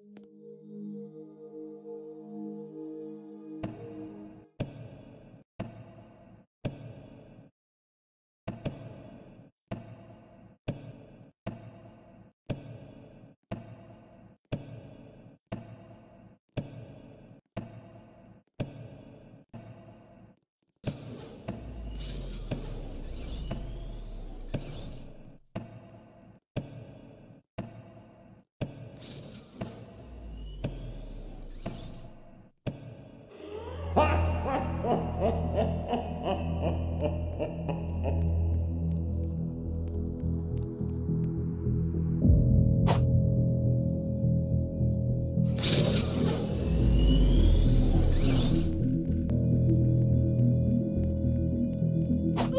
you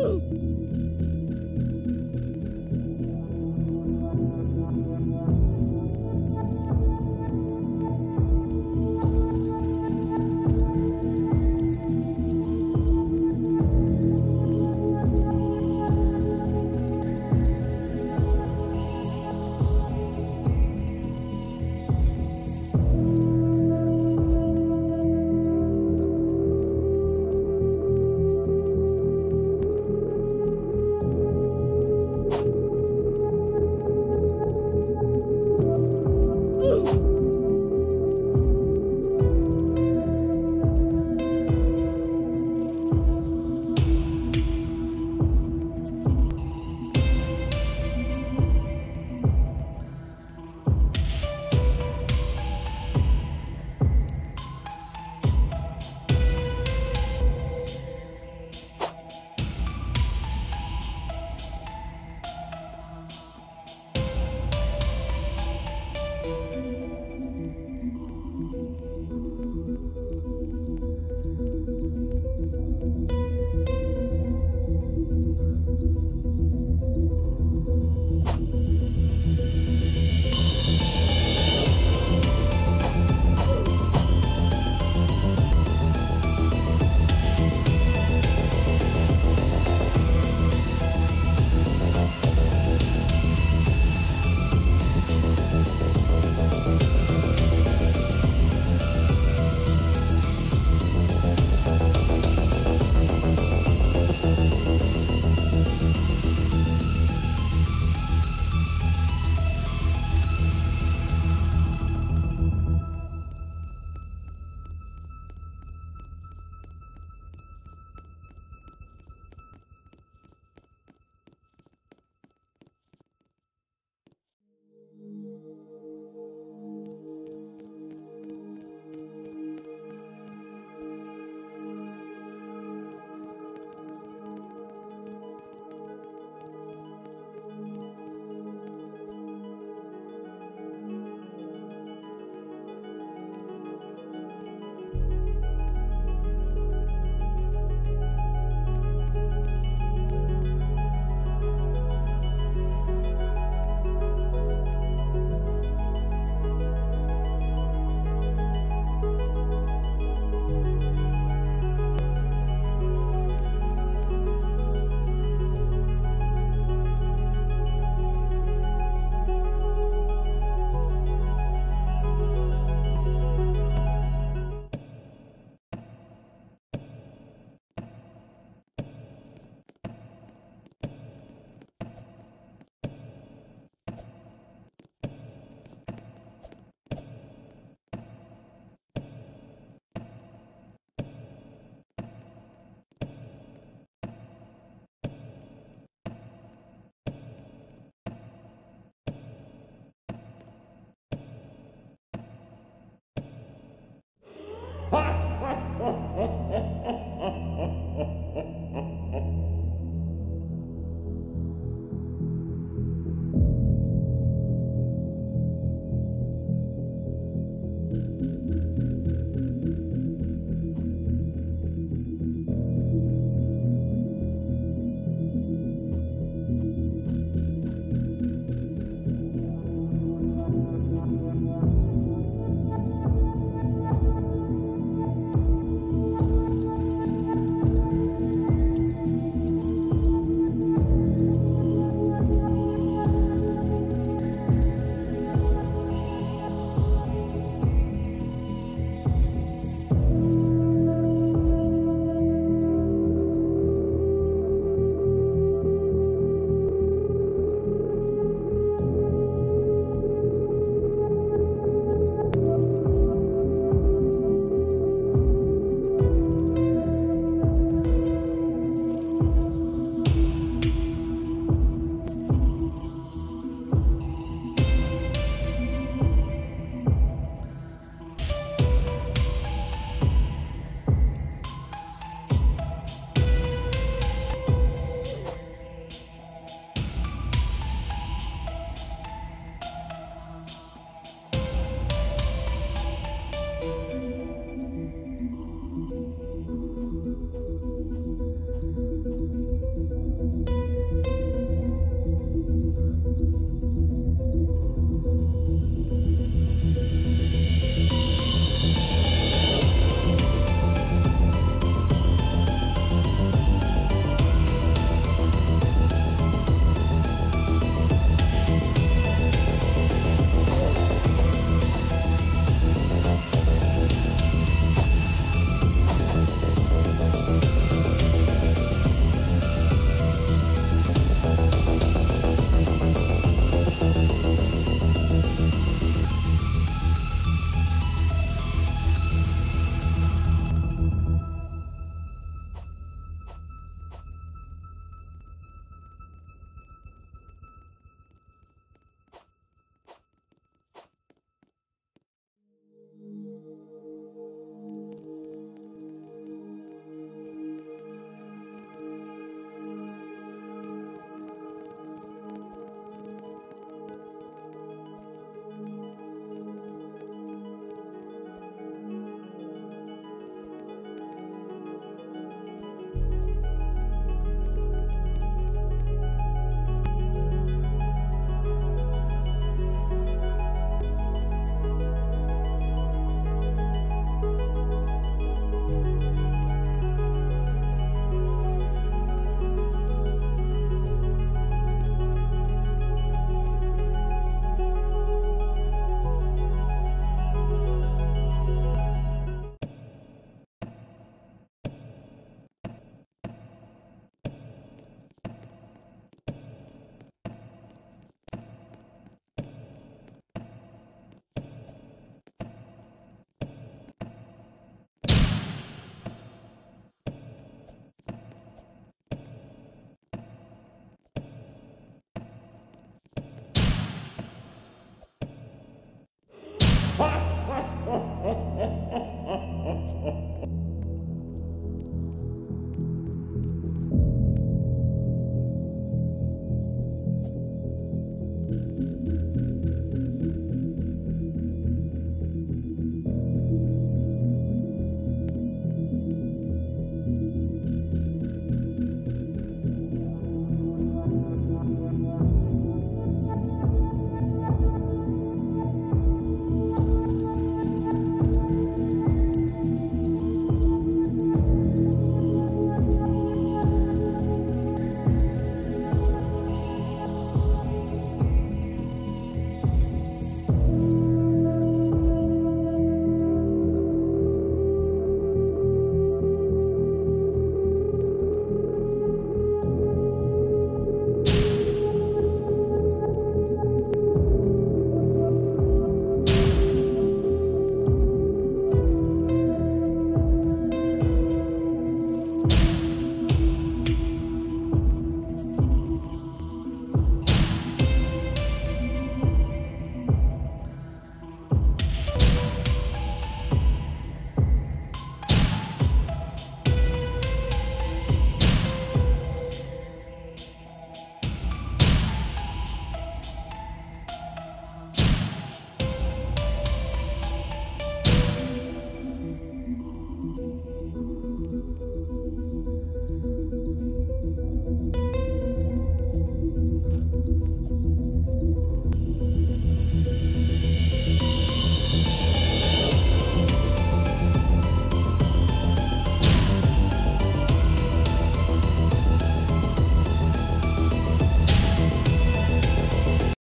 Ooh.